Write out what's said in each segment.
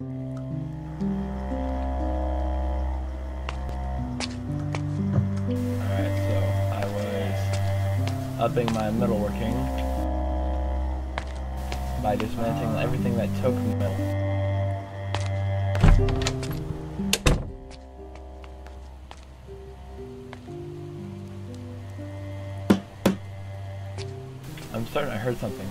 Alright, so I was upping my metalworking by dismantling everything that took metal. I'm certain I heard something.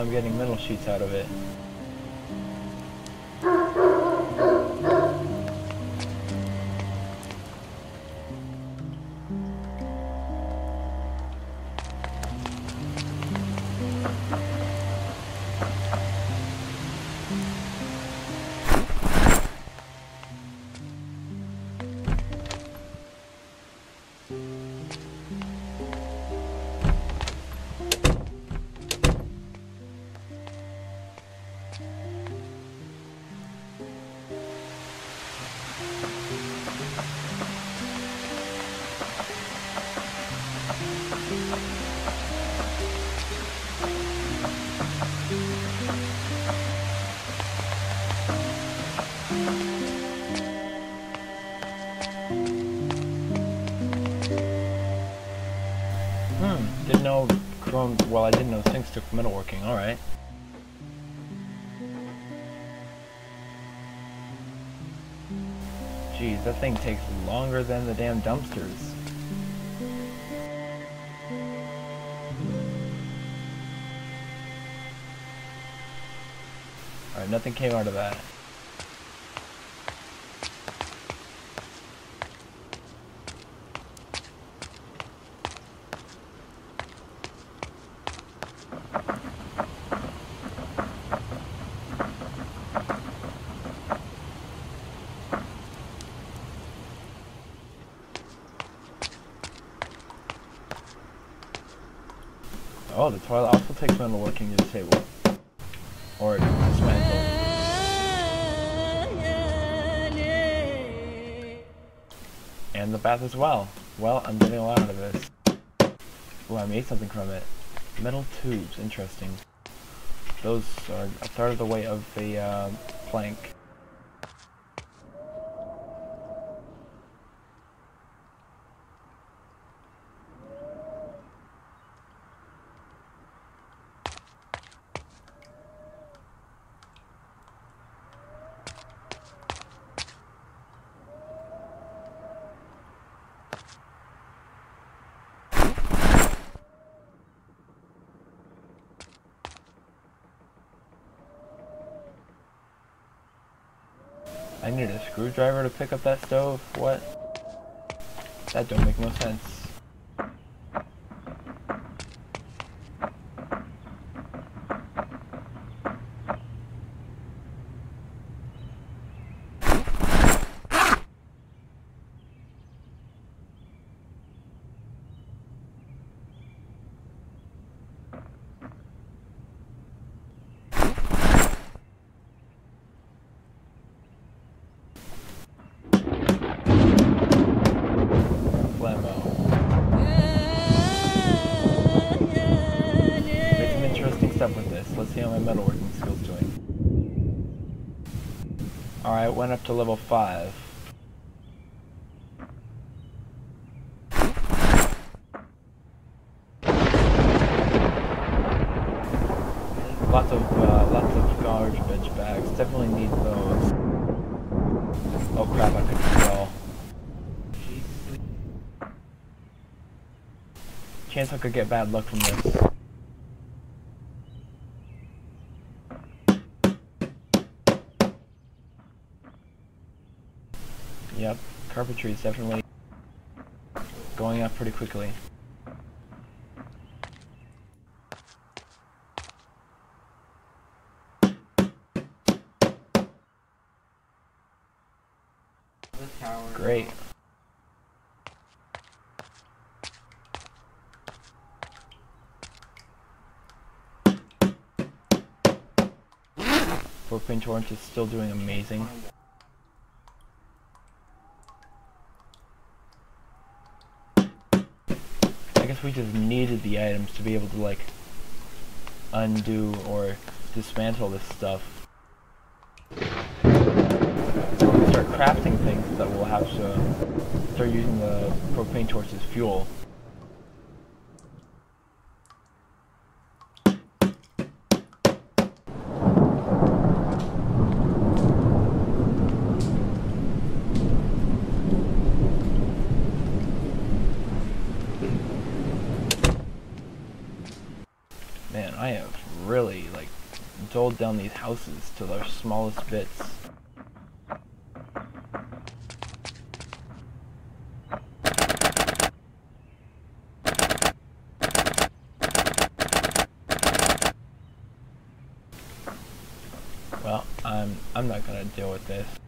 I'm getting metal sheets out of it. Metalworking, alright. Jeez, that thing takes longer than the damn dumpsters. Alright, nothing came out of that. As well. Well, I'm getting a lot out of this. Oh, I made something from it. Metal tubes, interesting. Those are a third of the weight of the uh, plank. I need a screwdriver to pick up that to level 5. Lots of uh, lots of garbage bags. Definitely need those. Oh crap! I it all. Chance I could get bad luck from this. Yep, carpentry is definitely going up pretty quickly. Great. Propane torch is still doing amazing. If we just needed the items to be able to like undo or dismantle this stuff. So we start crafting things that we'll have to start using the propane torch as fuel. Man, I have really, like, doled down these houses to their smallest bits. Well, I'm I'm not gonna deal with this.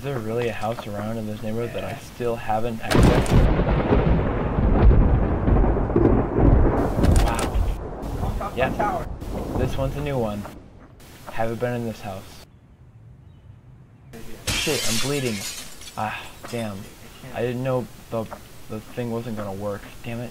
Is there really a house around in this neighborhood that I still haven't accessed? Wow. Yeah. This one's a new one. Haven't been in this house. Shit, I'm bleeding. Ah, damn. I didn't know the the thing wasn't gonna work. Damn it.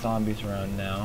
Zombies around now.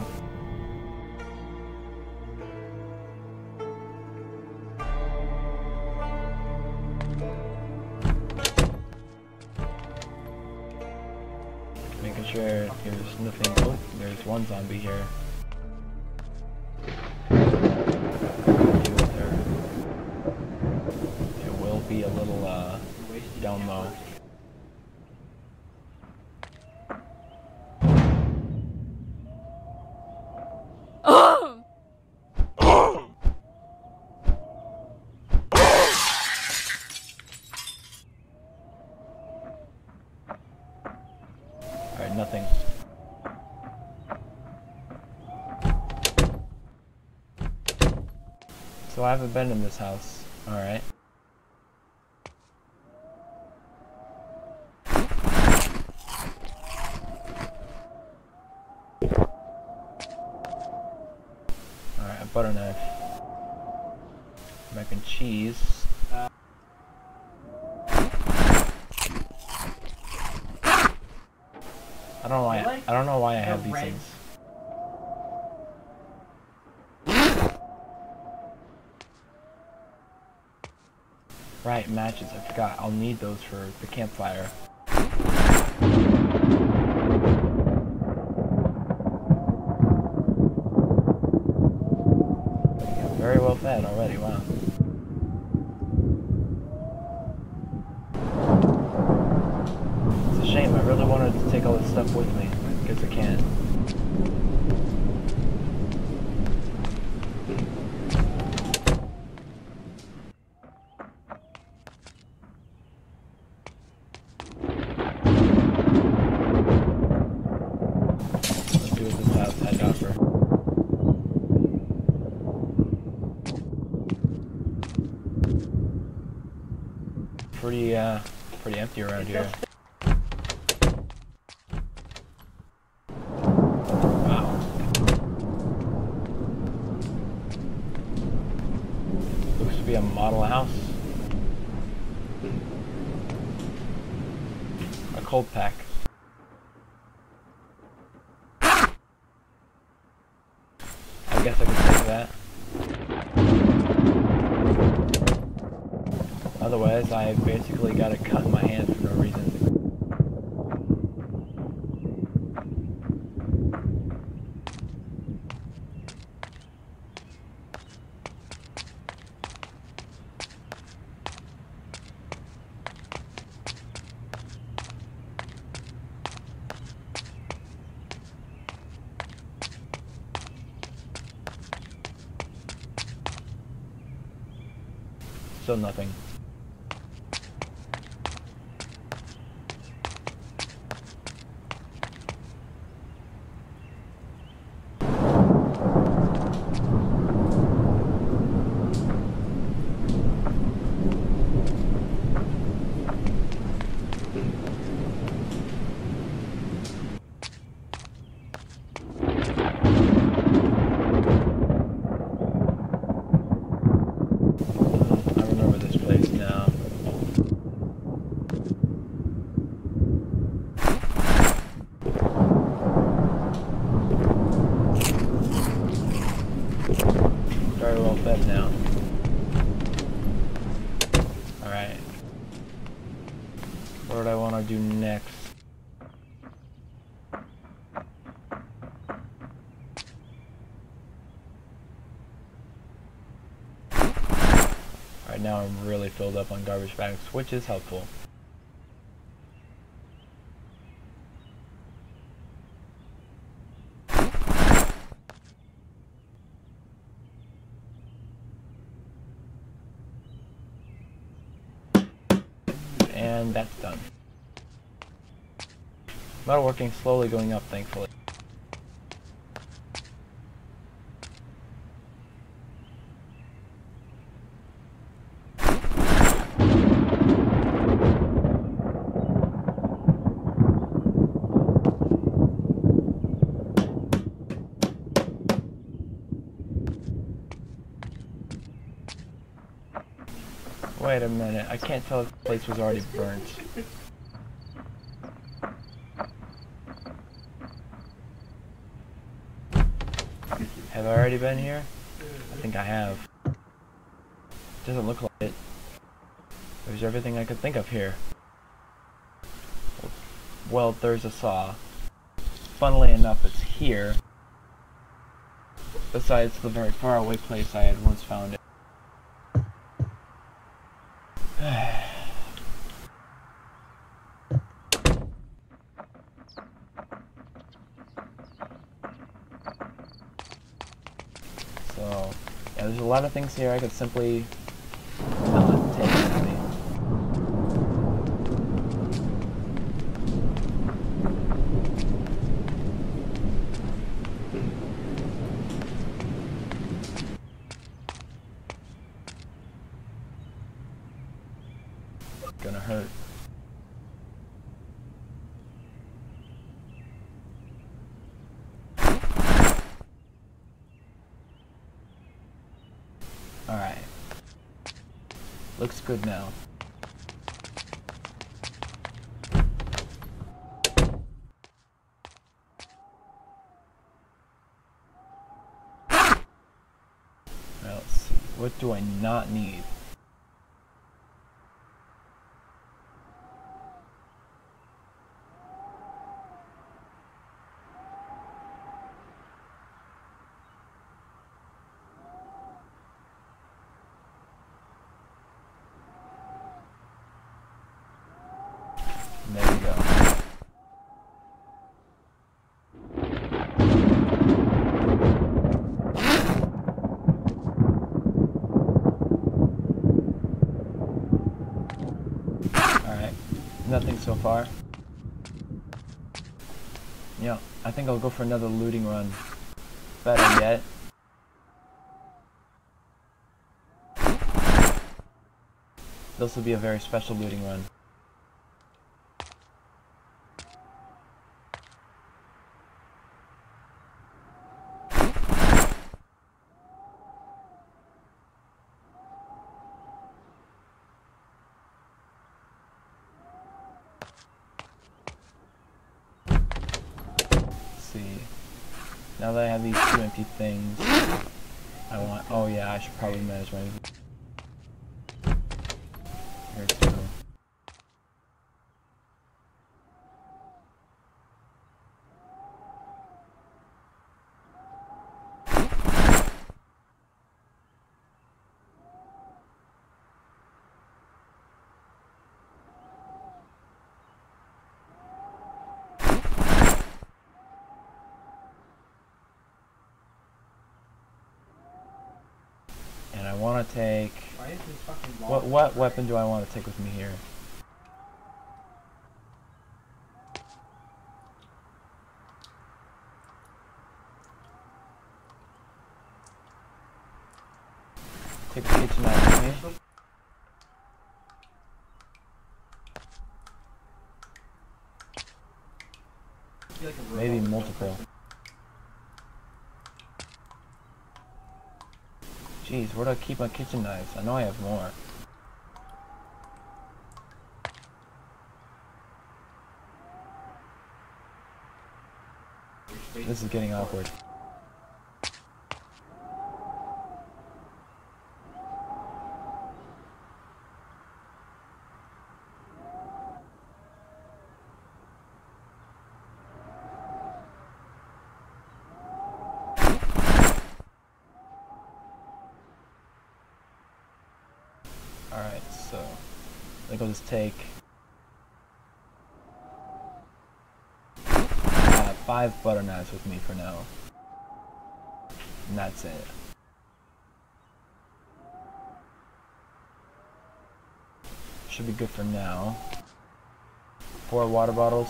So I haven't been in this house. Alright. Alright, a butter knife. Mac and cheese. I don't know why I, don't know why I have these red- things. Right, matches. I forgot. I'll need those for the campfire. 50 around here. Wow. Looks to be a model house. A cold pack. Otherwise, I basically got a cut in my hand for no reason. Still nothing. I remember this place now. Very well fed now. Alright. What would I want to do next? Right now I'm really filled up on garbage bags, which is helpful. And that's done. Metal working slowly going up, thankfully. A minute, I can't tell if the place was already burnt. Have I already been here? I think I have. Doesn't look like it. There's everything I could think of here. Well, there's a saw. Funnily enough, it's here. Besides the very far away place I had once found it. So, yeah, there's a lot of things here. I could simply not take with me. Gonna hurt. Alright. Looks good now. Now let's see. What do I not need? There we go. nothing so far. Yeah, I think I'll go for another looting run. Better yet. This will be a very special looting run. Now that I have these two empty things, I want, oh yeah, I should probably manage my, here too. I want to take... What, what weapon do I want to take with me here? Take the kitchen knife with me. Maybe multiple. Jeez, where do I keep my kitchen knives? I know I have more. This is getting awkward. think I'll just take uh, five with me for now. And that's it. Should be good for now. Four water bottles,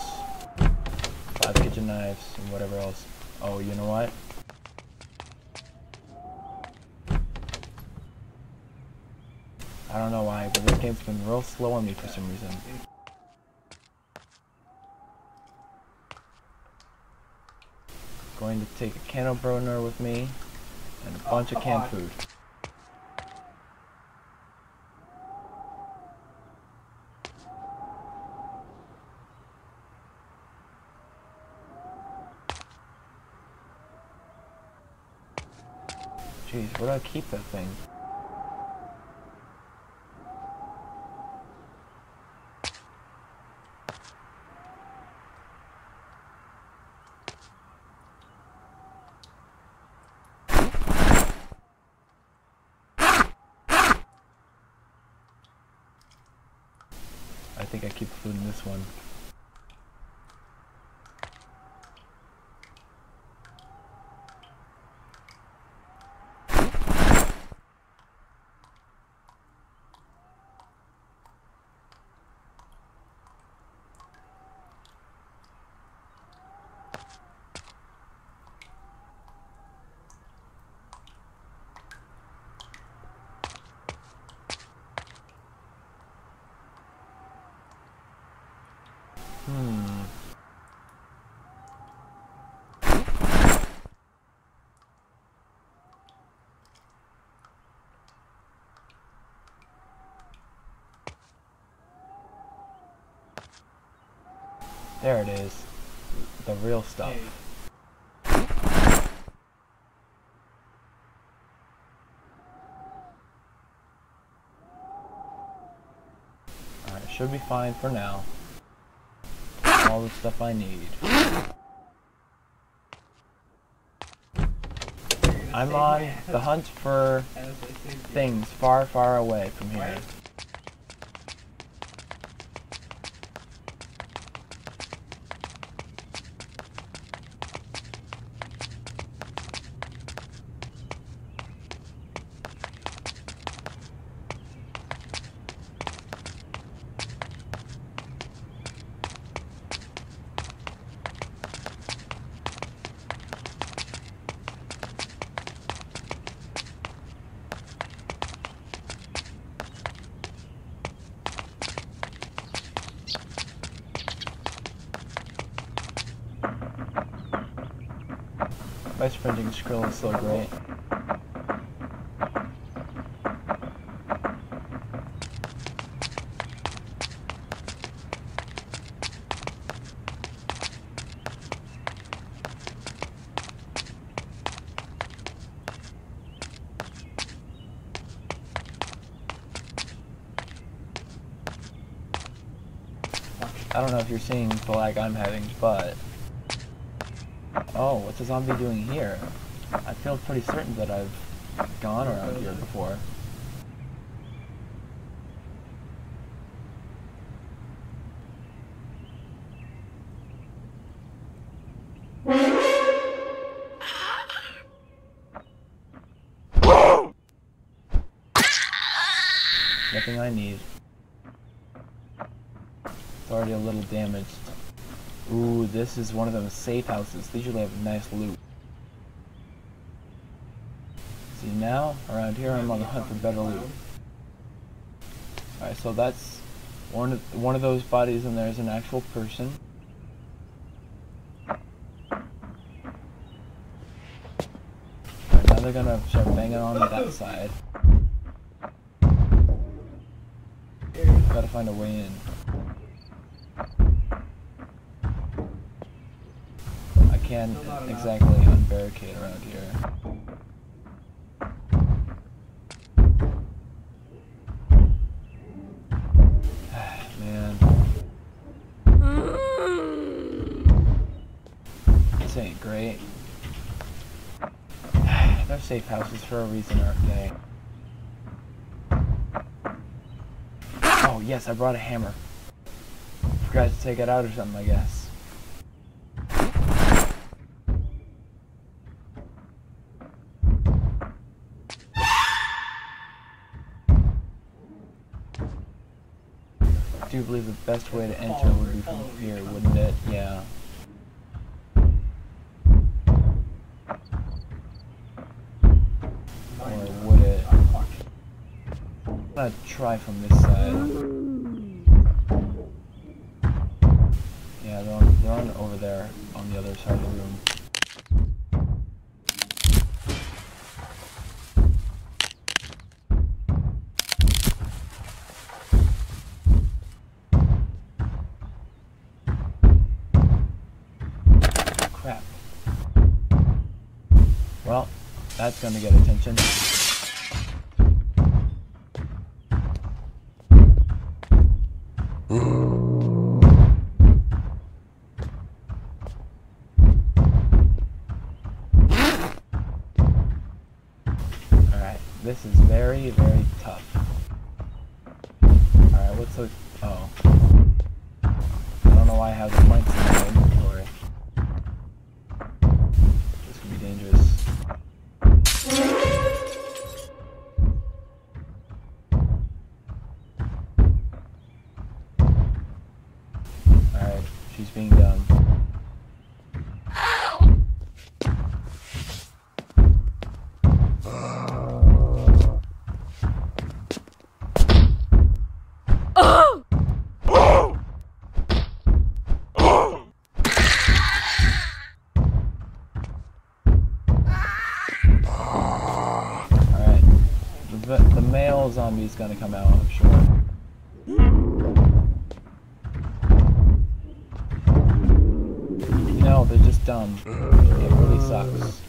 five kitchen knives, and whatever else. Oh, you know what? I don't know why, but this game's been real slow on me for some reason. Going to take a candle burner with me and a bunch of canned food. Jeez, where do I keep that thing? Think I keep food in this one. Hmm. There it is. The real stuff. Alright, should be fine for now all the stuff I need. I'm on the hunt for things far, far away from here. why sprinting Skrill is so great. I don't know if you're seeing the lag I'm having, but... Oh, what's a zombie doing here? I feel pretty certain that I've gone around here before. Nothing I need. It's already a little damaged. Ooh, this is one of those safe houses. They usually have nice loot. See now, around here I'm on the hunt for better loot. Alright, so that's one of one of those bodies and there's an actual person. Now they're gonna start banging on that side. Gotta find a way in. Can't exactly unbarricade around here. Man. This ain't great. They're safe houses for a reason, aren't they? Oh, yes, I brought a hammer. Forgot to take it out or something, I guess. do believe the best way to enter would be from here, wouldn't it? Yeah. Or would it? I'm gonna try from this side. Yeah, they're on, they're on over there on the other side of the room. Well, that's gonna get attention. Zombie's gonna come out, I'm sure. No, they're just dumb. It really sucks.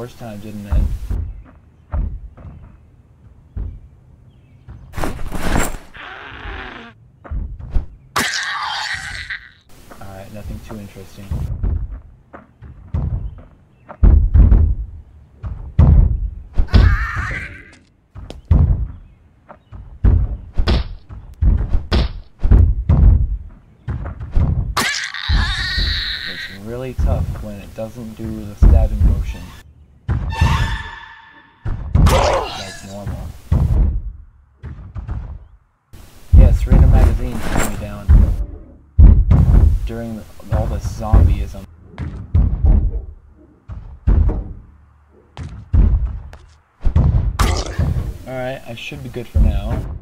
Worst time, didn't it? Alright, nothing too interesting. It's really tough when it doesn't do the stabbing motion. Zombieism. Alright, I should be good for now.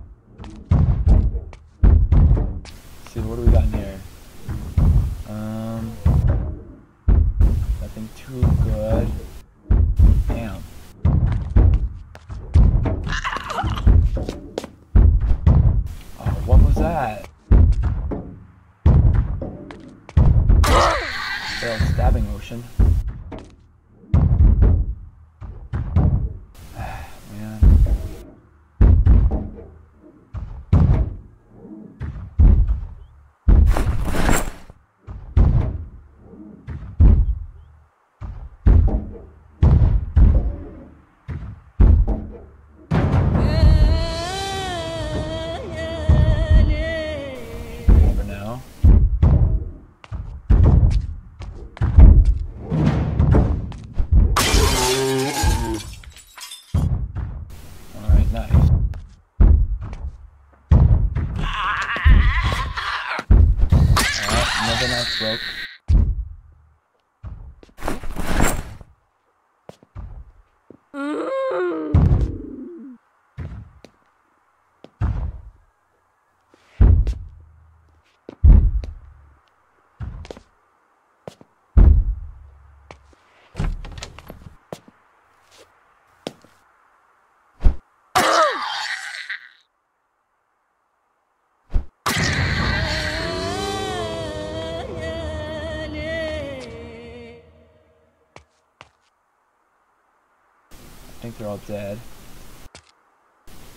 They're all dead.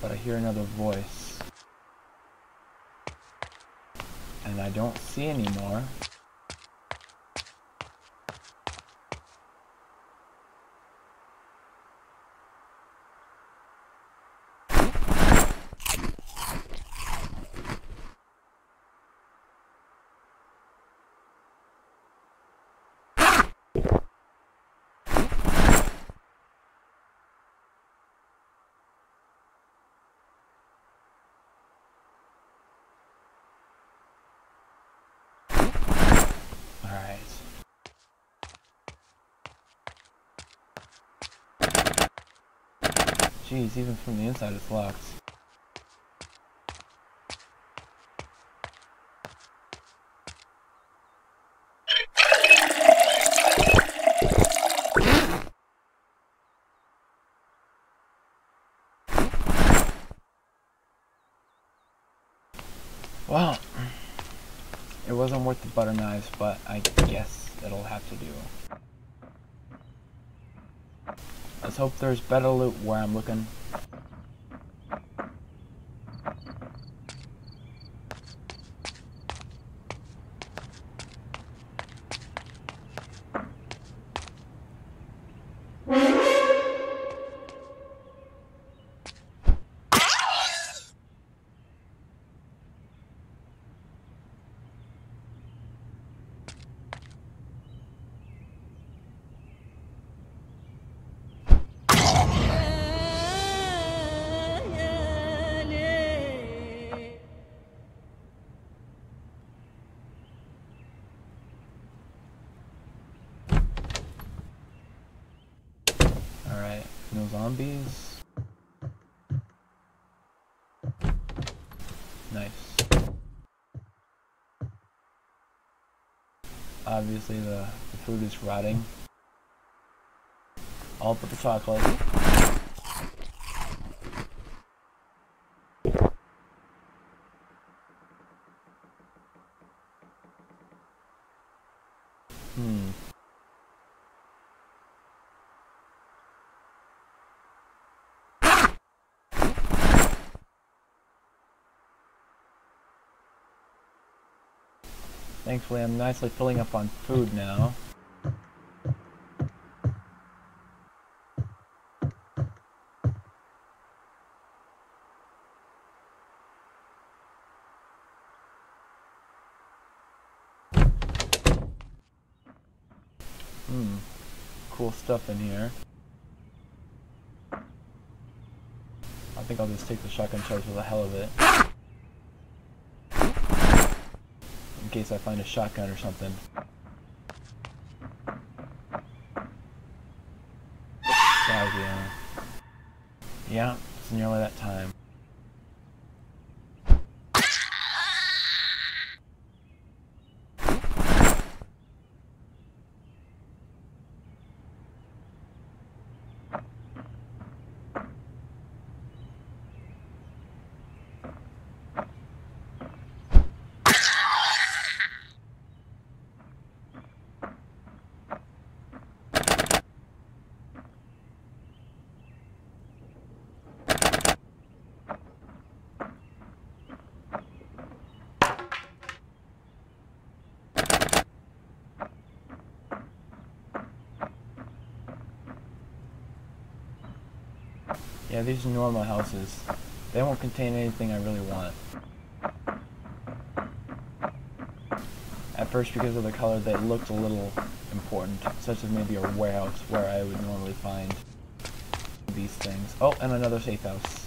But I hear another voice. And I don't see anymore. Alright. Jeez, even from the inside it's locked. Well, it wasn't worth the butter knives, but I guess it'll have to do. Let's hope there's better loot where I'm looking. Obviously the, the food is rotting. All but the chocolate. Thankfully, I'm nicely filling up on food now. Hmm. Cool stuff in here. I think I'll just take the shotgun charge for the hell of it. In case I find a shotgun or something. Yeah. Uh, yeah, it's nearly that time. Yeah, these are normal houses. They won't contain anything I really want. At first, because of the color, they looked a little important, such as maybe a warehouse where I would normally find these things. Oh, and another safe house.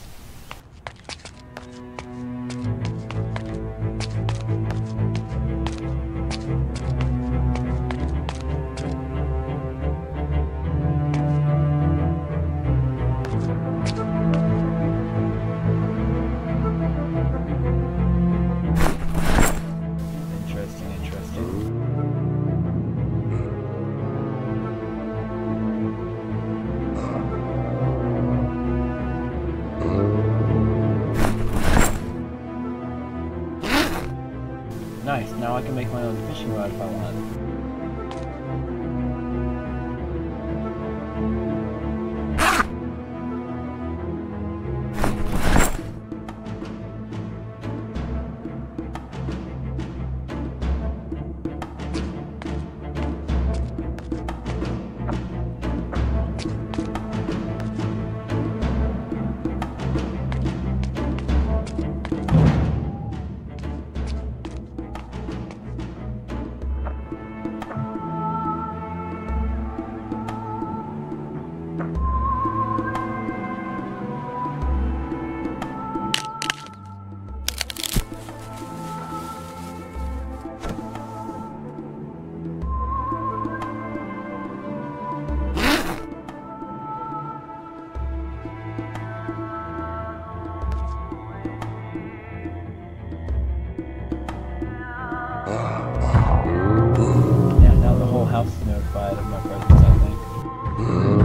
Of my presence, I think. Mm-hmm.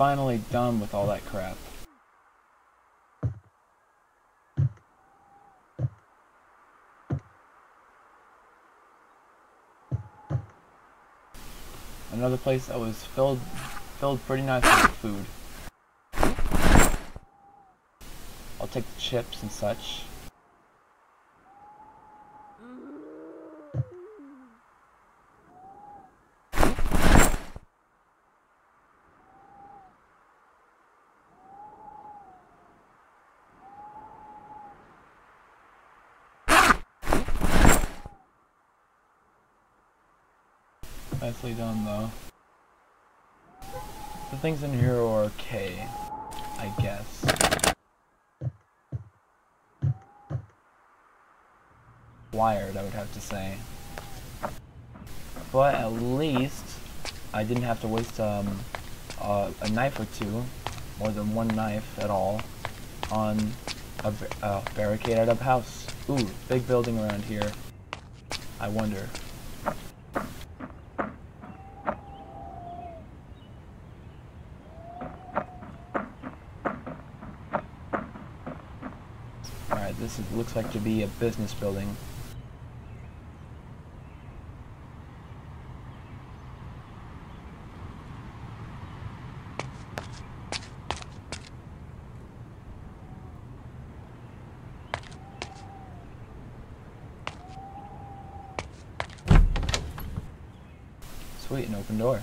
Finally done with all that crap. Another place that was filled filled pretty nicely with food. I'll take the chips and such. Done, though. The things in here are okay, I guess. Wired, I would have to say. But at least I didn't have to waste um, a knife or two, more than one knife at all, on a, a barricaded up house. Ooh, big building around here. I wonder. Alright, this is, looks like to be a business building. Sweet, an open door.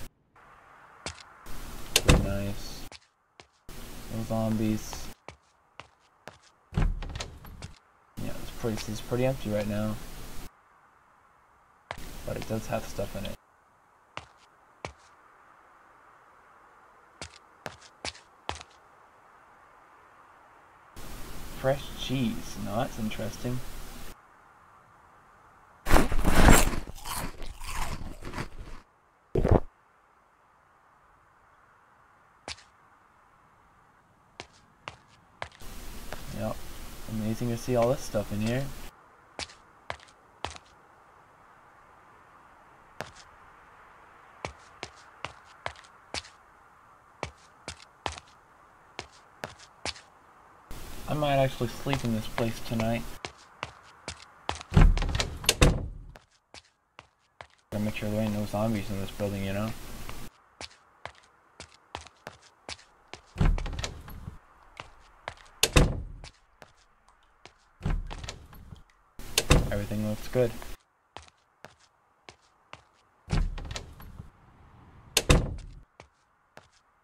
Pretty nice. No zombies. Yeah, this place is pretty empty right now. But it does have stuff in it. Fresh cheese. No, that's interesting. Yep. Amazing to see all this stuff in here. I might actually sleep in this place tonight. Gotta make sure there ain't no zombies in this building, you know? Good.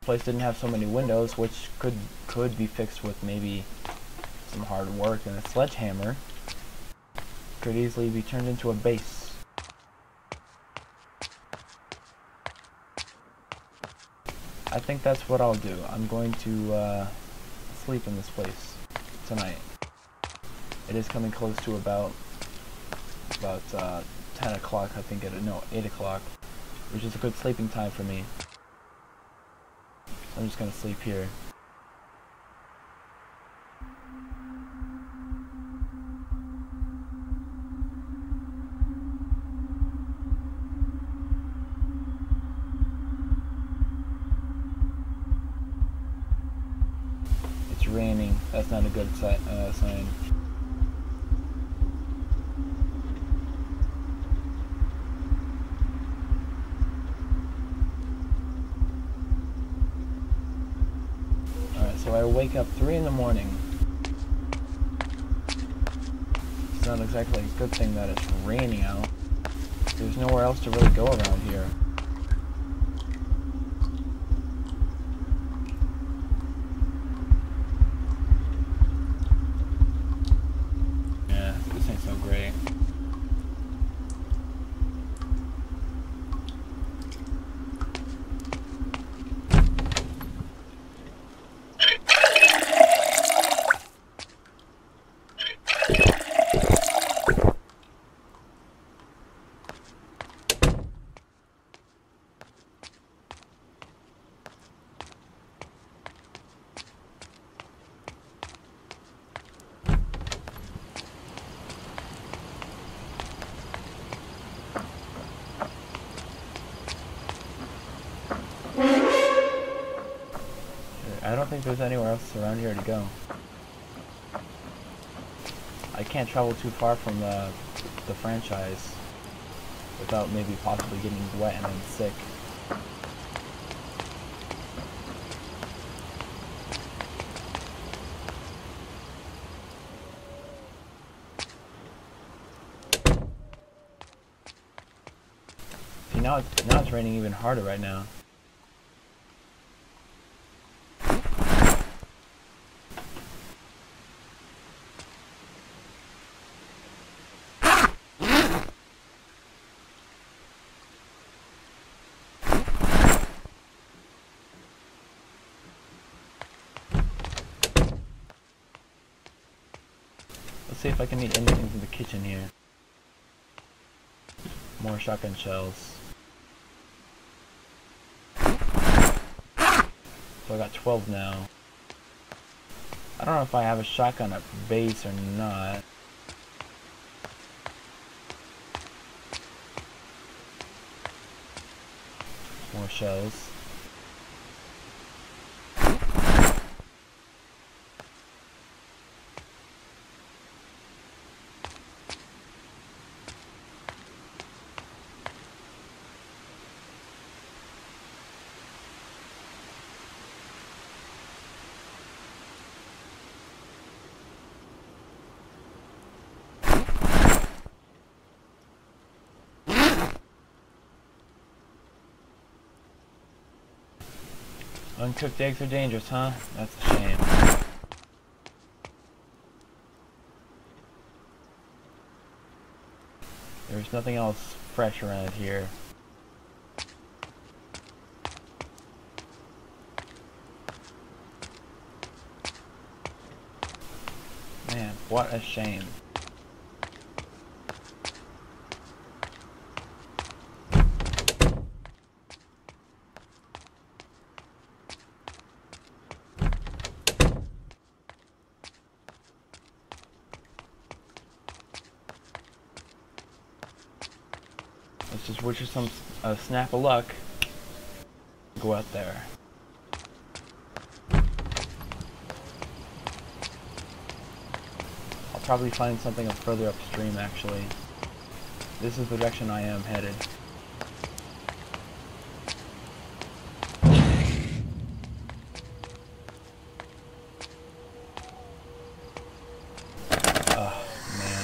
Place didn't have so many windows, which could could be fixed with maybe some hard work and a sledgehammer. Could easily be turned into a base. I think that's what I'll do. I'm going to uh, sleep in this place tonight. It is coming close to about about uh, 10 o'clock, I think, at no, 8 o'clock, which is a good sleeping time for me. I'm just gonna sleep here. It's raining. That's not a good si uh, sign. Alright, so I wake up 3 in the morning. It's not exactly a good thing that it's raining out. There's nowhere else to really go around here. Yeah, this ain't so great. I don't think there's anywhere else around here to go. I can't travel too far from the, the franchise without maybe possibly getting wet and then sick. See now it's now it's raining even harder right now. See if I can eat anything from the kitchen here. More shotgun shells. So I got 12 now. I don't know if I have a shotgun at base or not. More shells. Uncooked eggs are dangerous, huh? That's a shame. There's nothing else fresh around here. Man, what a shame. Let's just some snap of luck. Go out there. I'll probably find something further upstream actually. This is the direction I am headed. Oh, man.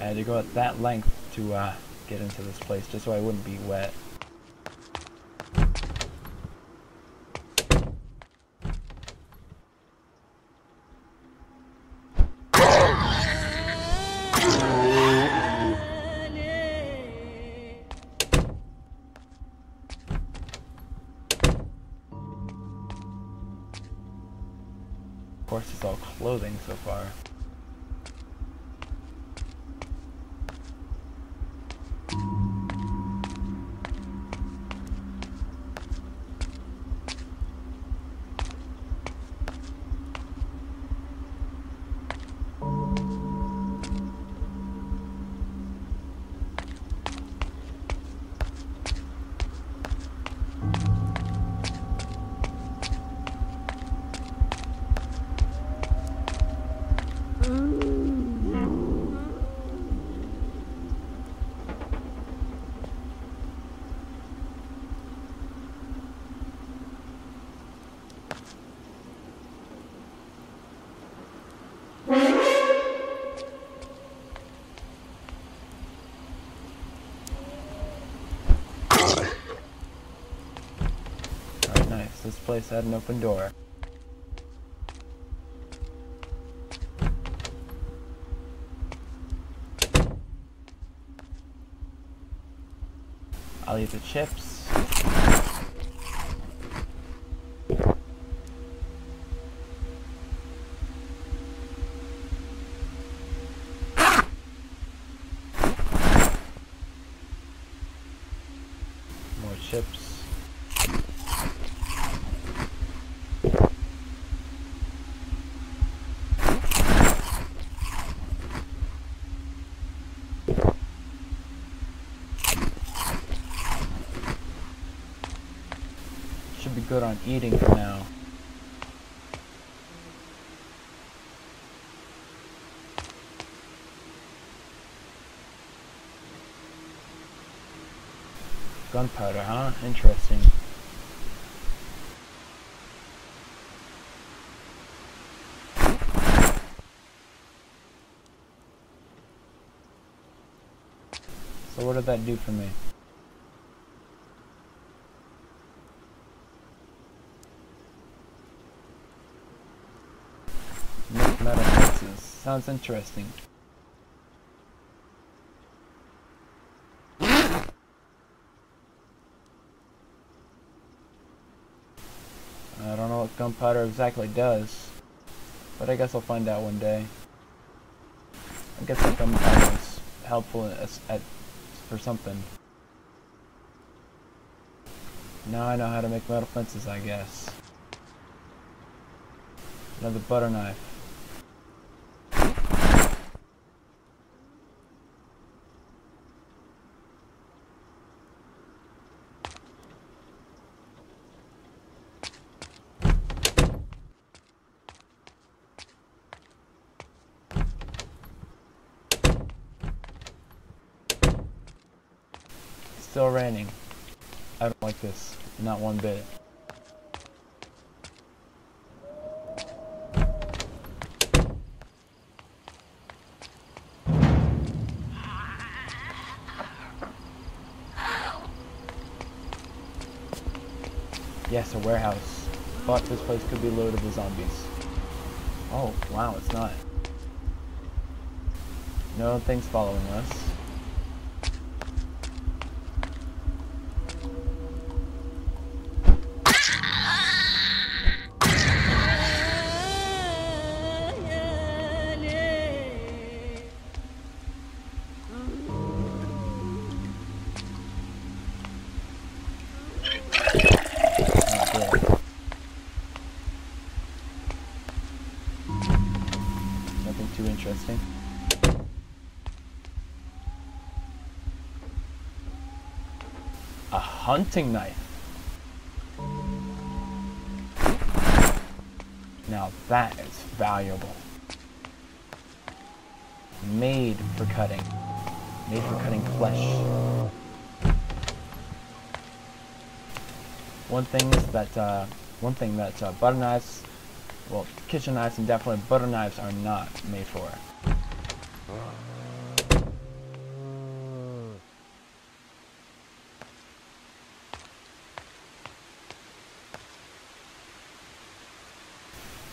I had to go at that length to uh, get into this place just so I wouldn't be wet. Place had an open door. I'll eat the chips. More chips. Should be good on eating for now. Gunpowder, huh? Interesting. So what did that do for me? metal fences. Sounds interesting. I don't know what gunpowder exactly does, but I guess I'll find out one day. I guess that gunpowder is helpful at, at, for something. Now I know how to make metal fences, I guess. Another butter knife. Still raining. I don't like this. Not one bit. Yes, a warehouse. But this place could be loaded with zombies. Oh, wow, it's not. No things following us. Hunting knife. Now that is valuable. Made for cutting. Made for cutting flesh. One thing that uh, one thing that uh, butter knives well, kitchen knives and definitely butter knives are not made for.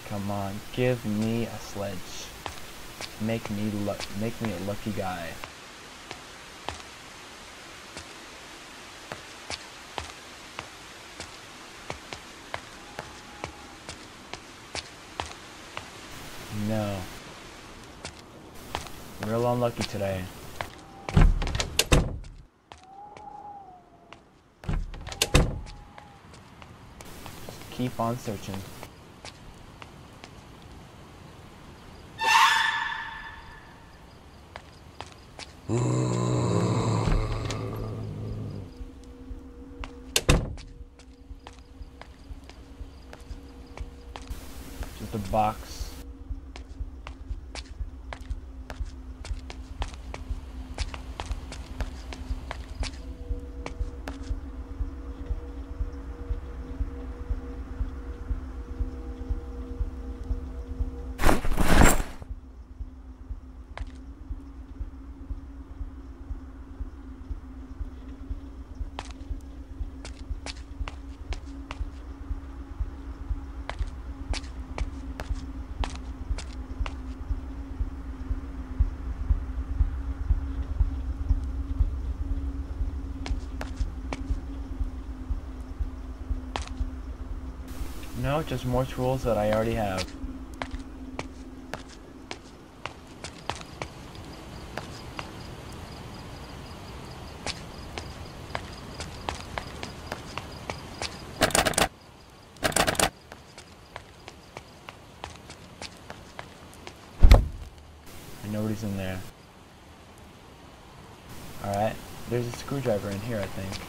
Come on, give me a sledge. Make me make me a lucky guy. No. Real unlucky today. Keep on searching. Just a box No, just more tools that I already have. nobody's in there. Alright, there's a screwdriver in here, I think.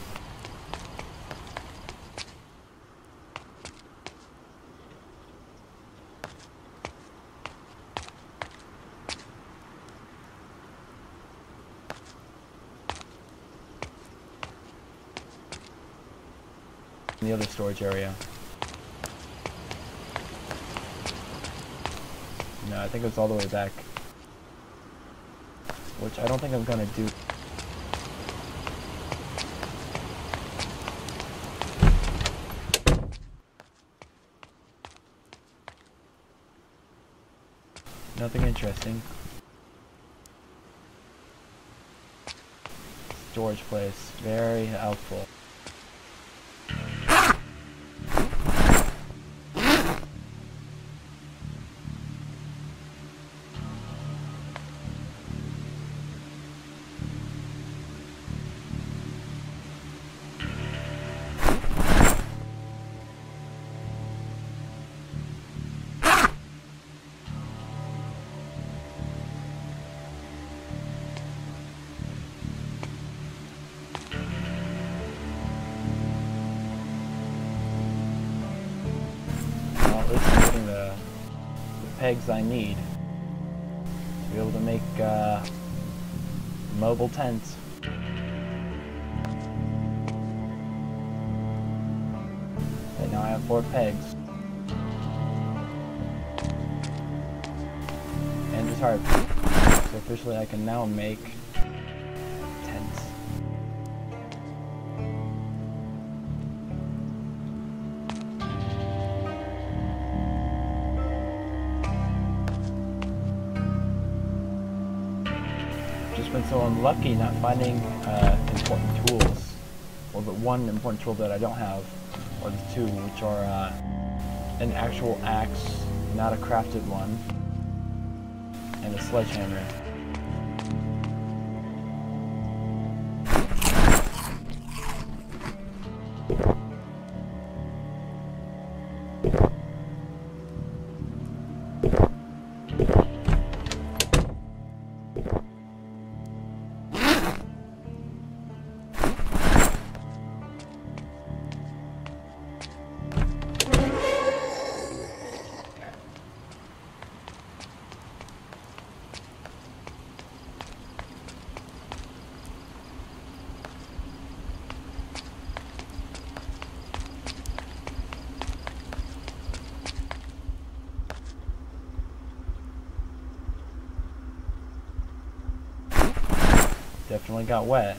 The storage area. No, I think it's all the way back. Which I don't think I'm gonna do. Nothing interesting. Storage place. Very helpful. I need to be able to make uh, mobile tents. Okay, now I have four pegs. And a tarp. So officially I can now make so unlucky not finding uh, important tools. Well, the one important tool that I don't have, or the two, which are uh, an actual axe, not a crafted one, and a sledgehammer. Definitely got wet.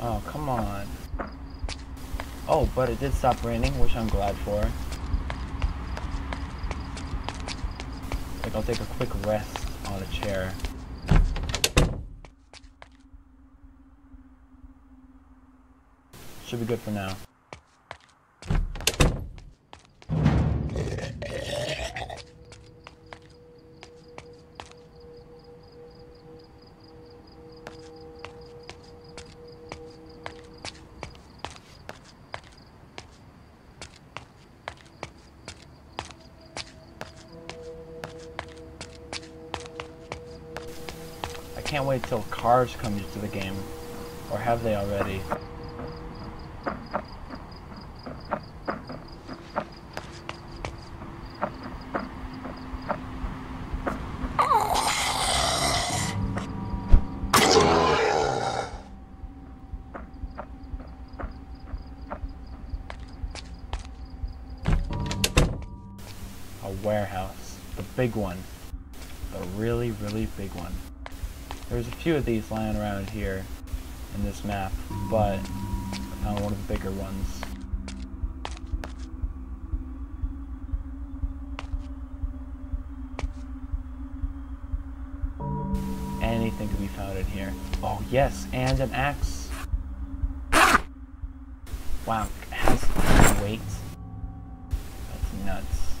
Oh, come on. Oh, but it did stop raining, which I'm glad for. Like, I'll take a quick rest on a chair. Should be good for now. Cars come into the game. Or have they already? A warehouse. The big one. Few of these lying around here in this map, but I found one of the bigger ones. Anything can be found in here. Oh yes, and an axe. Wow, has weight. That's nuts.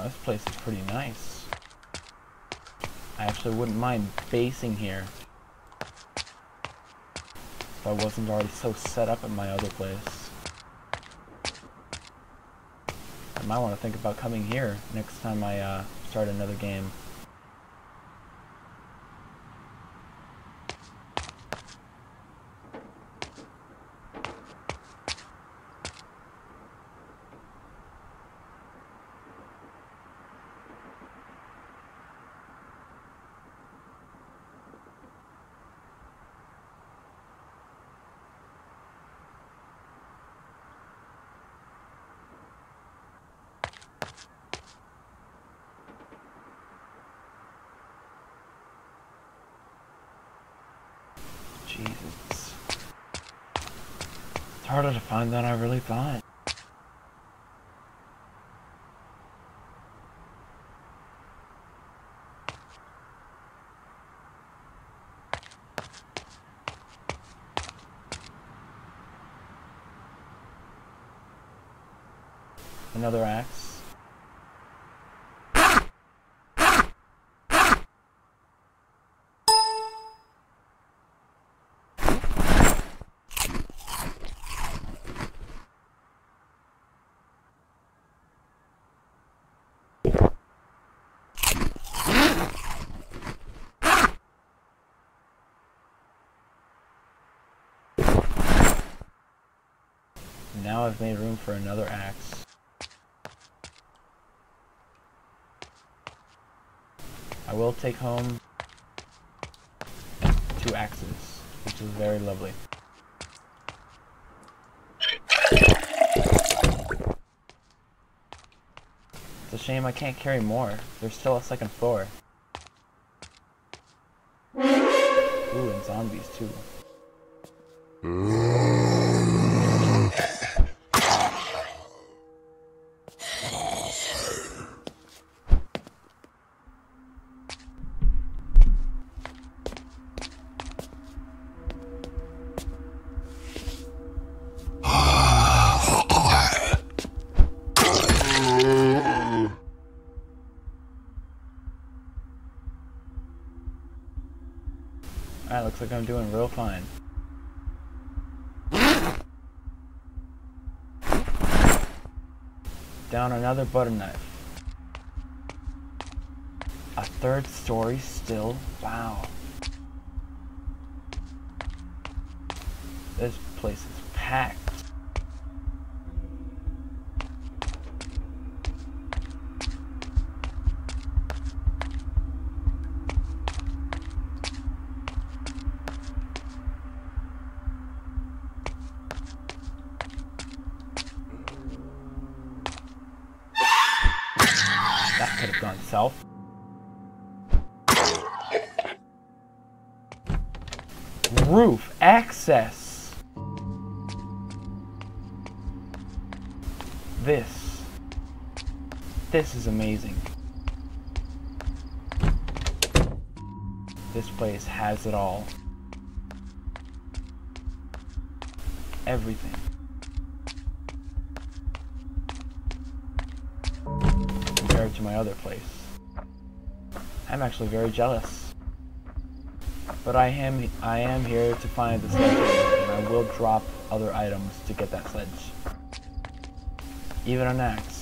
Wow, this place is pretty nice. I actually wouldn't mind basing here. If I wasn't already so set up at my other place. I might want to think about coming here next time I uh, start another game. Harder to find than I really thought. Another axe. Now I've made room for another axe. I will take home two axes, which is very lovely. It's a shame I can't carry more. There's still a second floor. Ooh, and zombies too. Like I'm doing real fine. Down another butter knife. A third story still? Wow. This place is packed. Amazing. This place has it all. Everything. compared to my other place. I'm actually very jealous. But I am I am here to find the sledge and I will drop other items to get that sledge. Even an axe.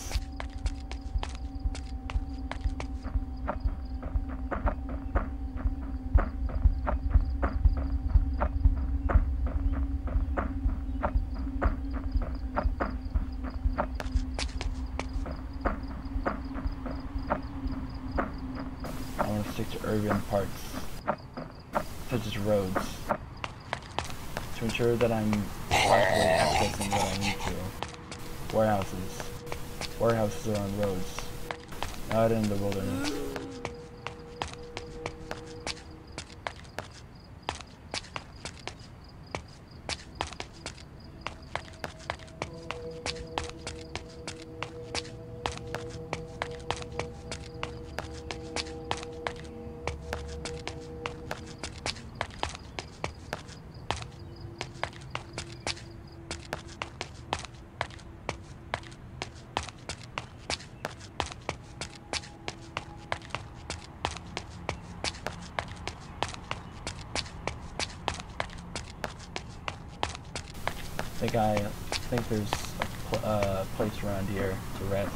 Think I think there's a pl uh, place around here to rest.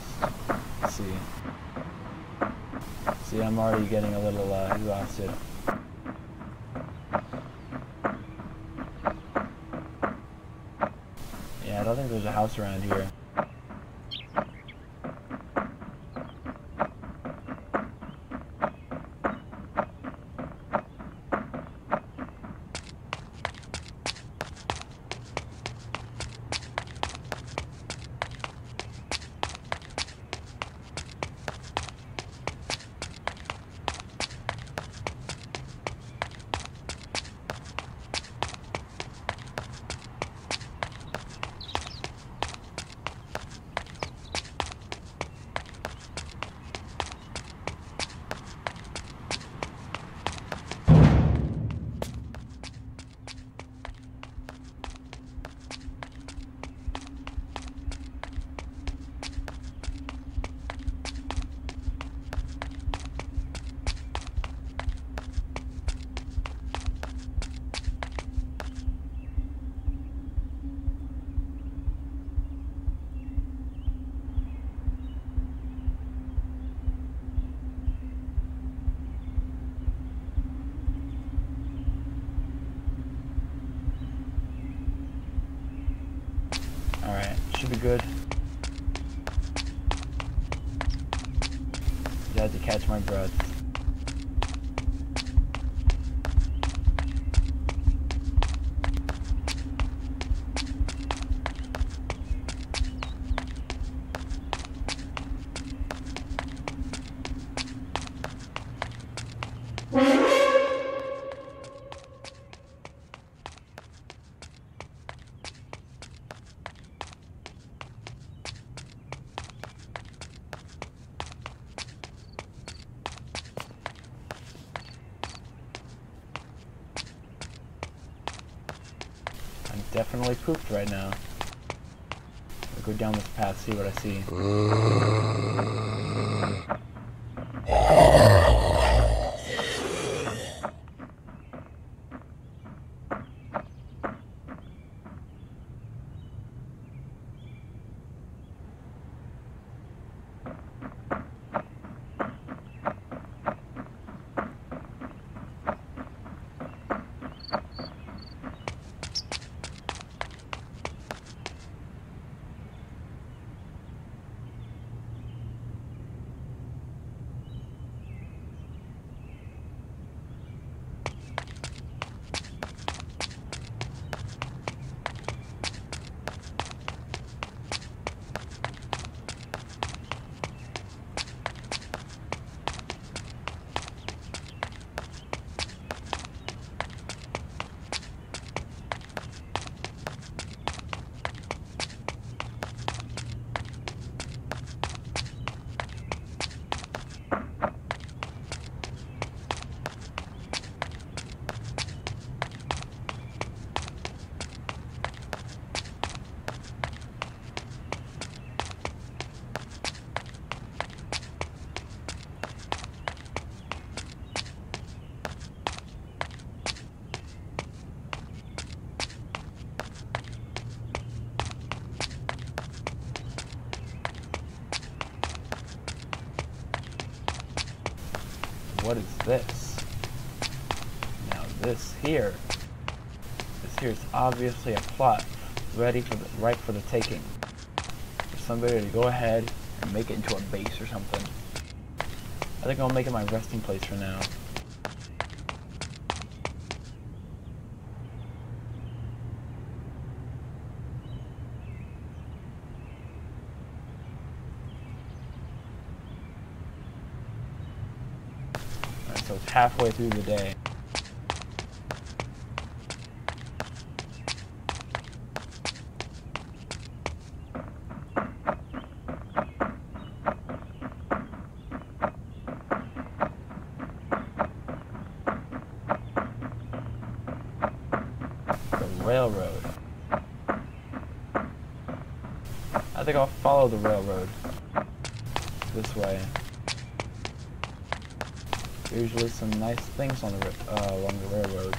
Let's see. See, I'm already getting a little uh, exhausted. Yeah, I don't think there's a house around here. Definitely pooped right now. I'll go down this path, see what I see. What is this? Now this here, this here is obviously a plot ready for the, right for the taking. For somebody to go ahead and make it into a base or something. I think I'll make it my resting place for now. Alright, so it's halfway through the day. The railroad. I think I'll follow the railroad. This way. Usually some nice things on the uh, along the railroad.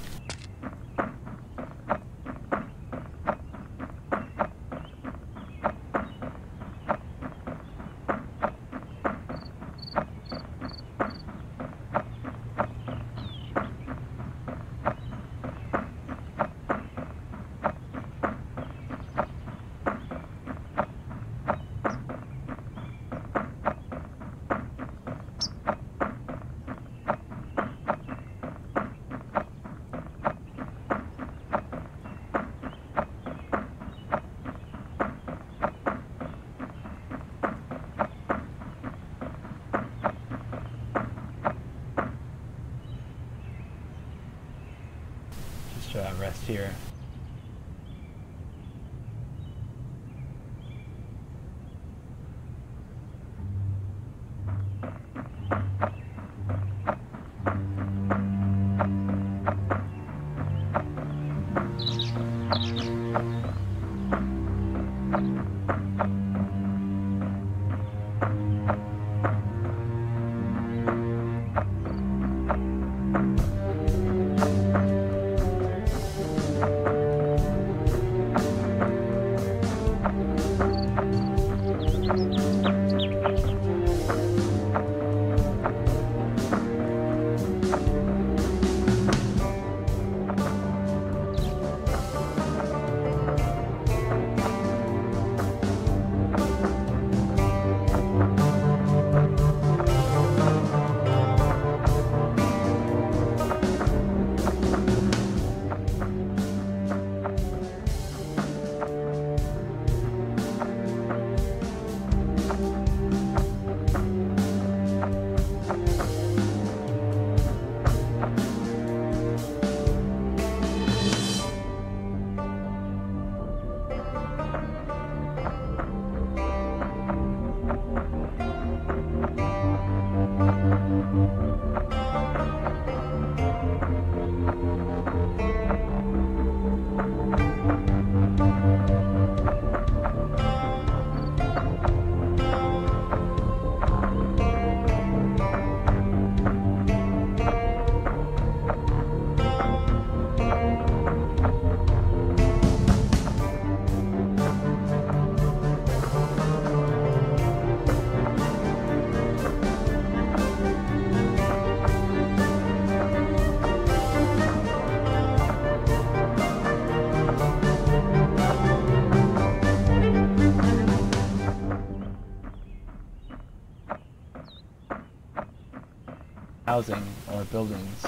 Housing or buildings.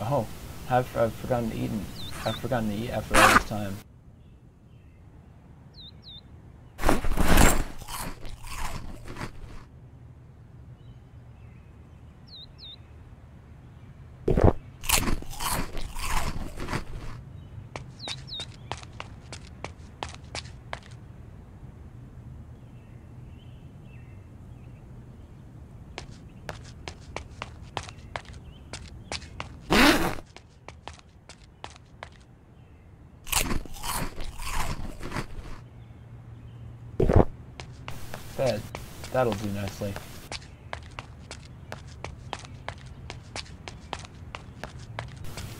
Oh, I've, I've forgotten to eat. I've forgotten to eat after all this time. That, that'll do nicely.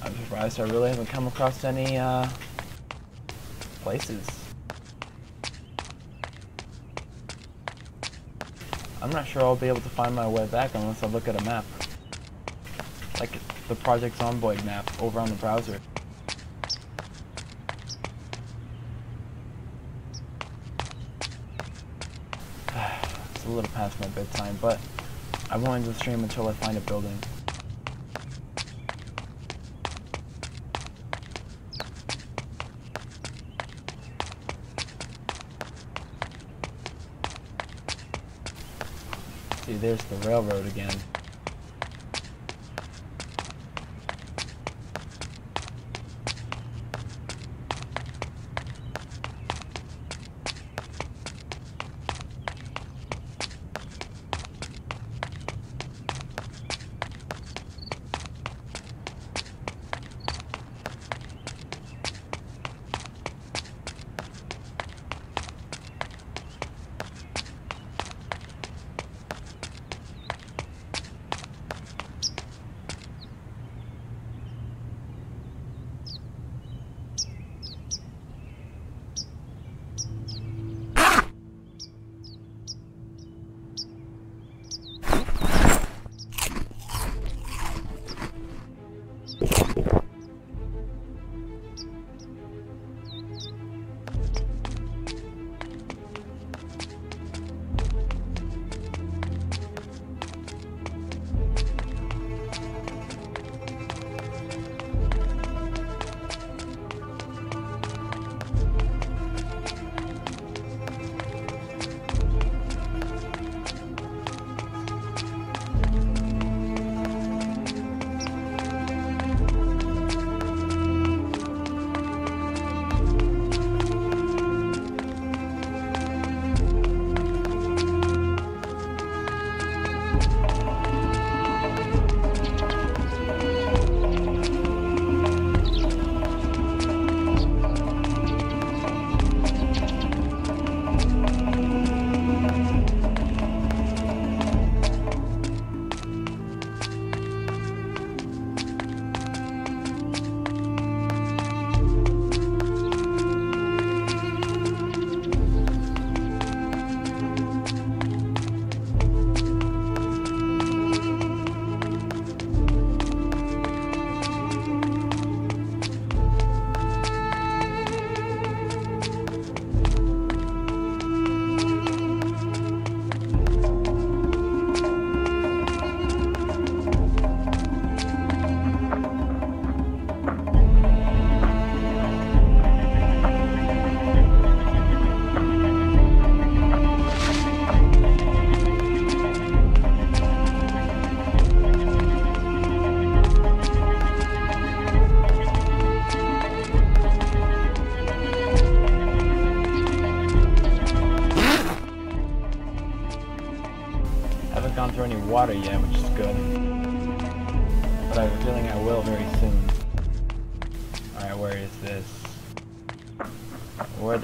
I'm surprised I really haven't come across any, uh, places. I'm not sure I'll be able to find my way back unless I look at a map. Like the Project Zomboid map over on the browser. it's a little past my bedtime, but I wanted to stream until I find a building. See, there's the railroad again.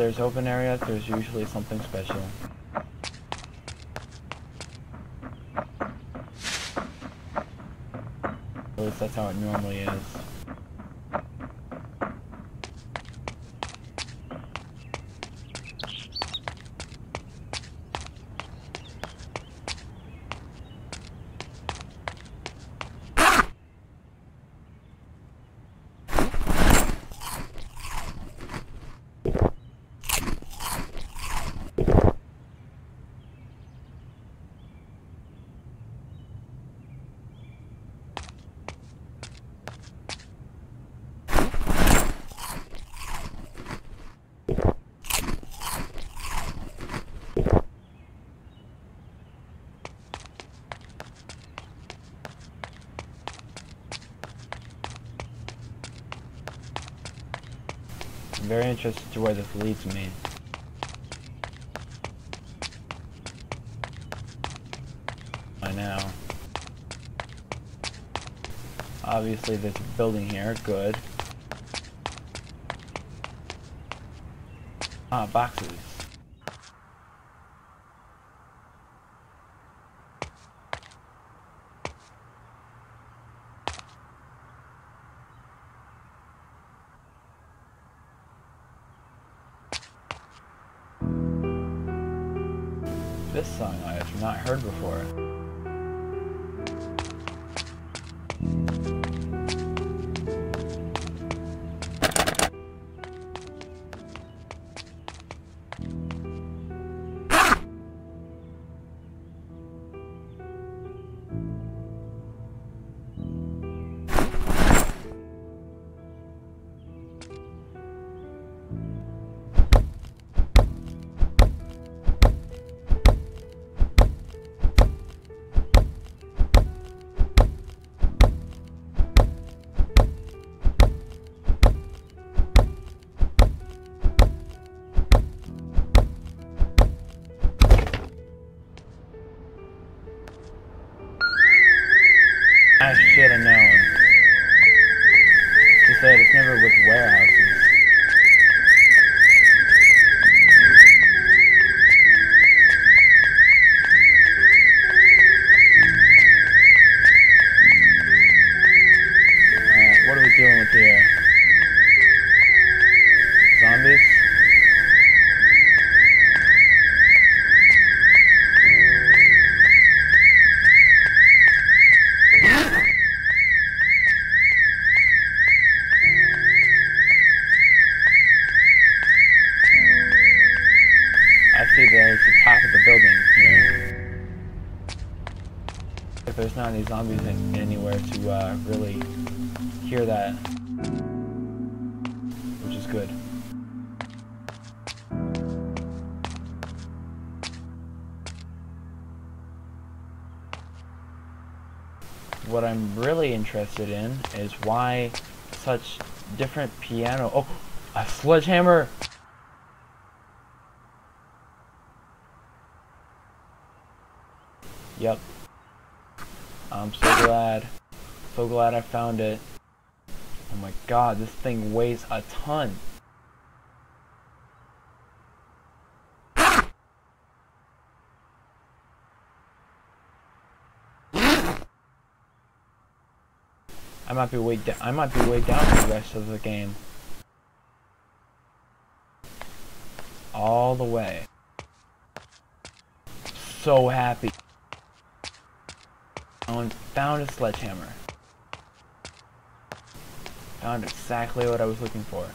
There's open area, there's usually something special. At least that's how it normally is. I'm very interested to where this leads me. I know. Obviously there's a building here, good. Ah, boxes. See there's the top of the building here. If there's not any zombies anywhere to uh, really hear that, which is good. What I'm really interested in is why such different piano. Oh, a sledgehammer! Yep. I'm so glad. So glad I found it. Oh my god, this thing weighs a ton. I might be down. I might be weighed down for the rest of the game. All the way. So happy. Found, found a sledgehammer. Found exactly what I was looking for.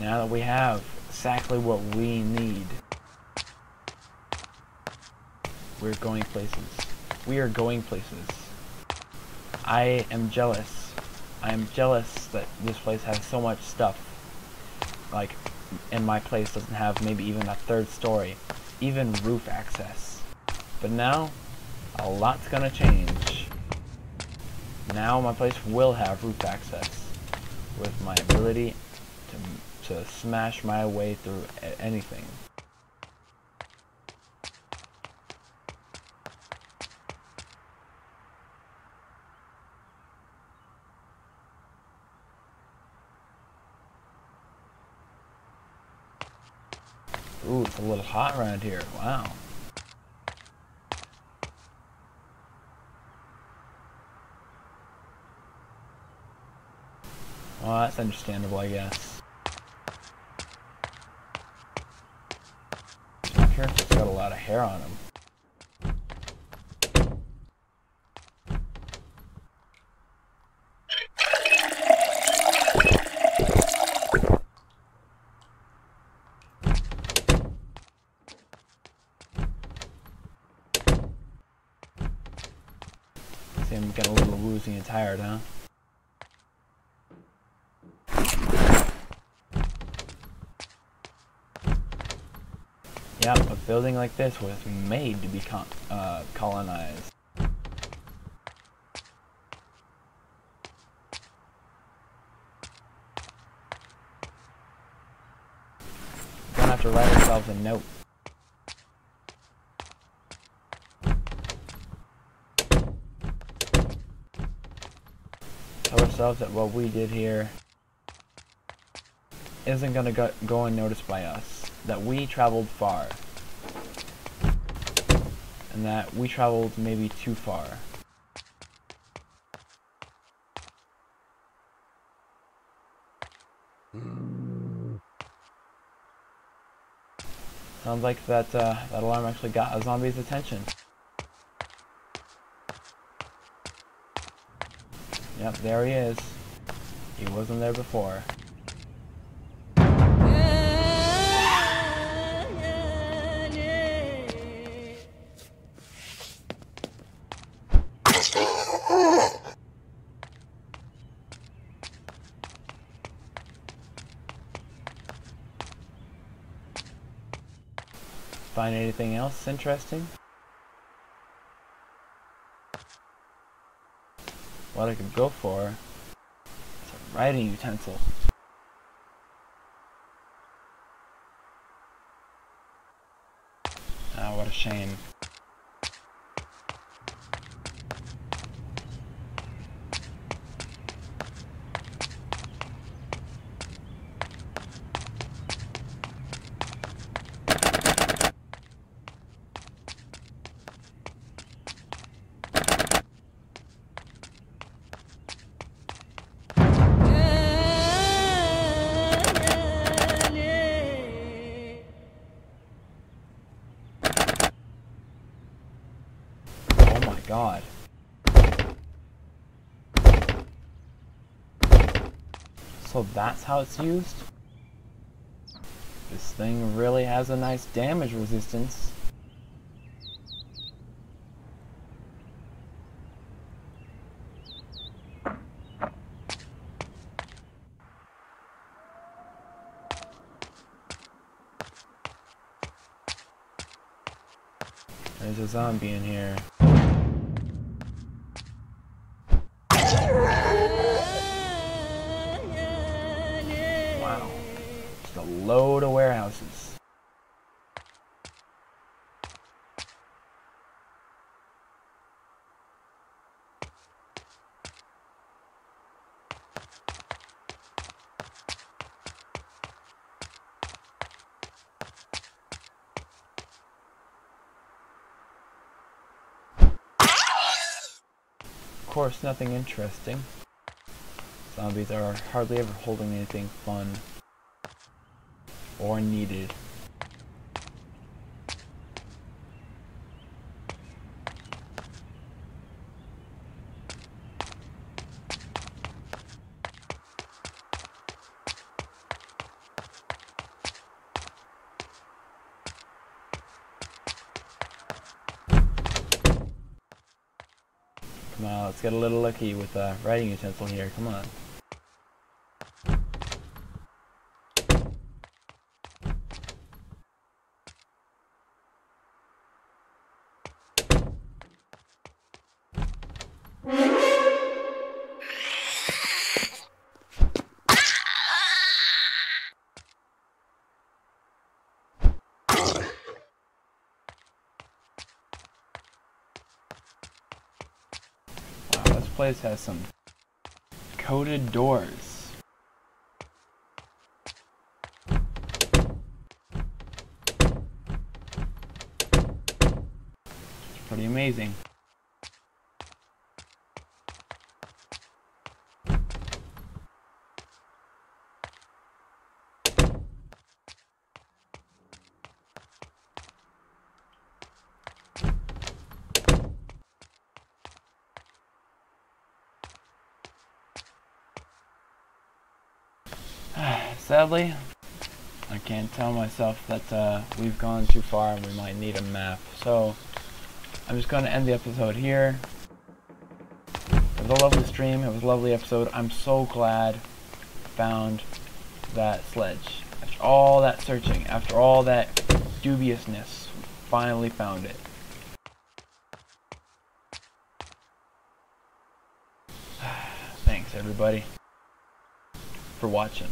Now that we have exactly what we need, we're going places. We are going places. I am jealous. I am jealous that this place has so much stuff. Like, and my place doesn't have maybe even a third story, even roof access. But now, a lot's gonna change. Now my place will have roof access with my ability to, to smash my way through anything. Ooh, it's a little hot around here. Wow. Well, that's understandable, I guess. Character's got a lot of hair on him. See, I'm a little woozy and tired, huh? Yep, a building like this was made to be uh, colonized. We're gonna have to write ourselves a note. Tell that what we did here isn't gonna go, go unnoticed by us that we traveled far. And that we traveled maybe too far. Sounds like that uh, that alarm actually got a zombie's attention. Yep, there he is. He wasn't there before. Find anything else interesting? What I could go for is a writing utensil. Ah, what a shame. god. So how it's used? This thing really has a nice damage resistance. There's a zombie in here. Course, nothing interesting. Zombies are hardly ever holding anything fun or needed. Come on, let's get with a writing utensil here. Come on. Place has some coated doors. It's pretty amazing. Sadly, I can't tell myself that uh, we've gone too far and we might need a map. So, I'm just going to end the episode here. It was a lovely stream. It was a lovely episode. I'm so glad found that sledge. After all that searching, after all that dubiousness, finally found it. Thanks, everybody, for watching.